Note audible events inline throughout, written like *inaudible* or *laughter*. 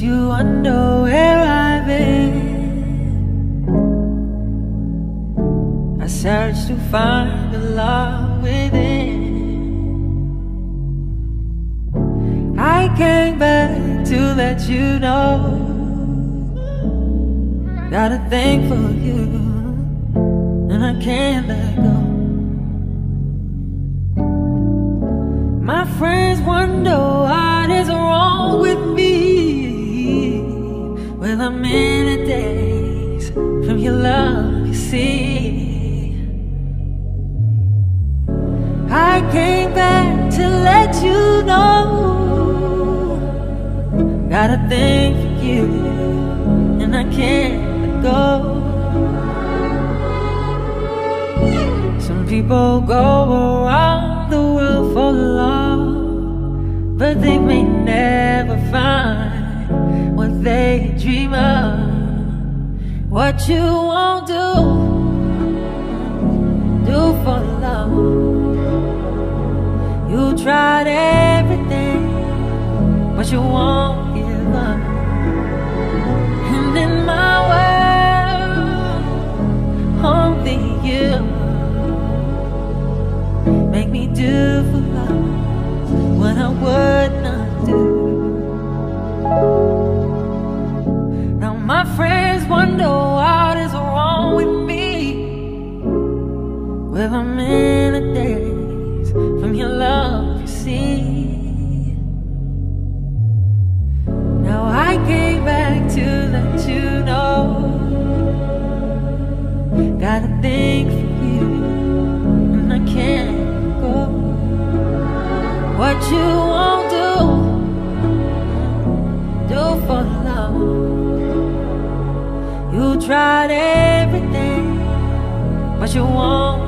you wonder where I've been. I searched to find the love within. I came back to let you know got a thing for you, and I can't let go. My friends wonder A daze from your love, you see. I came back to let you know. Got a thing for you, and I can't let go. Some people go around the world for love, but they may never find what they What you won't do, do for love. You tried everything, but you won't give up. And in my world, only you make me do for love what I would Well, I'm from your love, you see. Now I came back to let you know. Got a thing for you, and I can't go. What you won't do, do for love. You tried everything, but you won't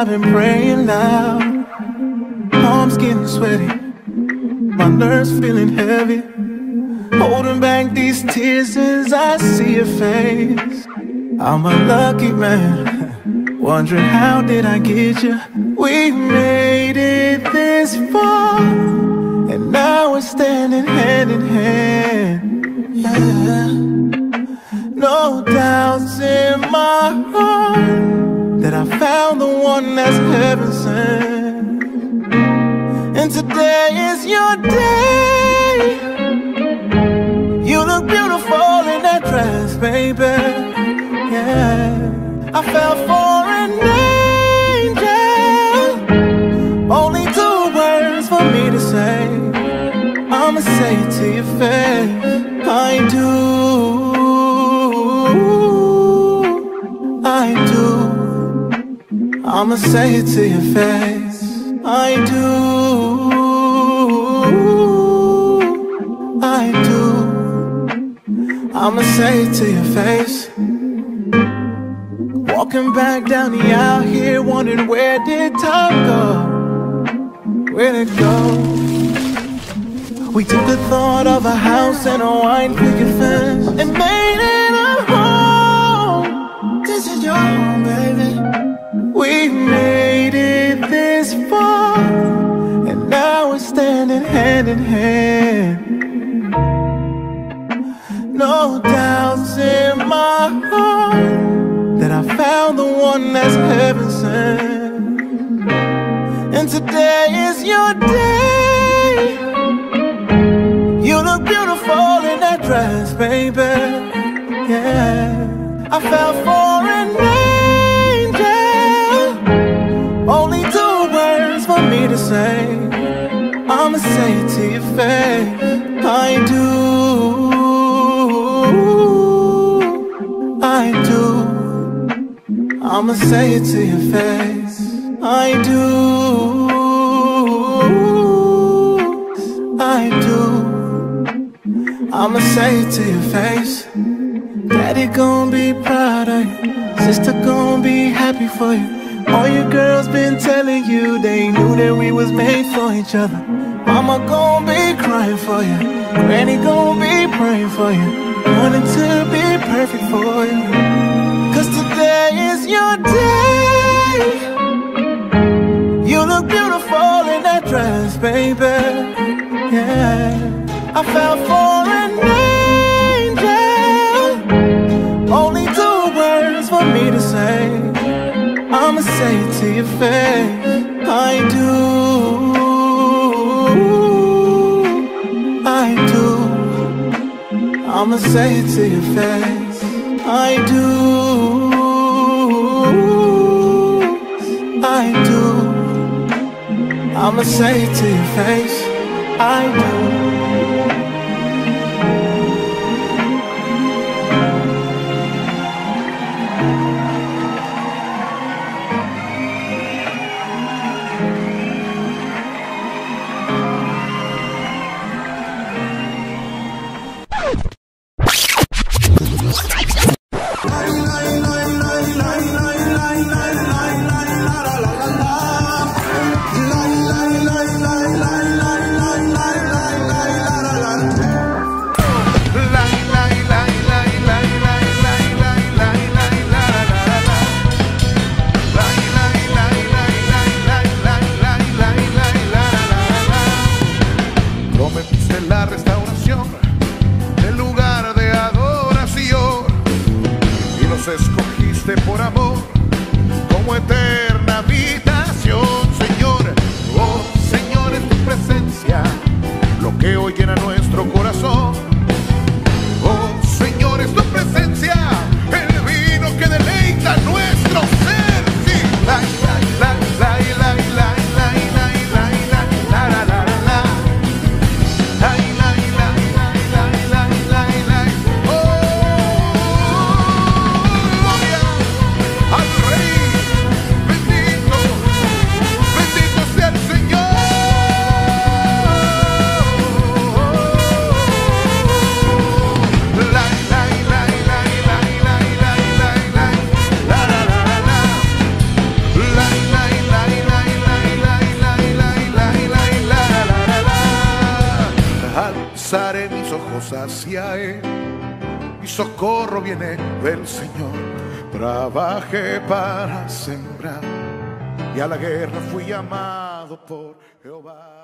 I've been praying loud. Palms getting sweaty, my nerves feeling heavy. Holding back these tears as I see your face. I'm a lucky man, *laughs* wondering how did I get you? We made it this far, and now we're standing hand in hand. Yeah. No doubts in my heart that I found the one that's heaven sent. And today is your day. You look beautiful in that dress, baby. Yeah, I fell for an angel. Only two words for me to say. I'ma say it to your face. I do. I'ma say it to your face. I do. I do. I'ma say it to your face. Walking back down the aisle here, wondering where did time go? Where'd it go? We took the thought of a house and a wine picket fence and made it a home. This is your. We made it this far, and now we're standing hand in hand. No doubts in my heart that I found the one that's heaven sent. And today is your day. You look beautiful in that dress, baby. Yeah, I fell for an words for me. I'ma say it to your face. I do. I do. I'ma say it to your face. I do. I do. I'ma say it to your face. Daddy gon' be proud of you. Sister gon' be happy for you. All your girls been telling you they knew that we was made for each other. Mama gon' be crying for you. Granny gon' be praying for you. Wanting to be perfect for you. Cause today is your day. You look beautiful in that dress, baby. Yeah, I fell for an angel. Only two words for me to say. I'ma say it to your face. I do. I do. I'ma say it to your face. I do. I do. I'ma say it to your face. I do. Escogiste por amor hacia Él. Mi socorro viene del Señor. Trabajé para sembrar y a la guerra fui llamado por Jehová.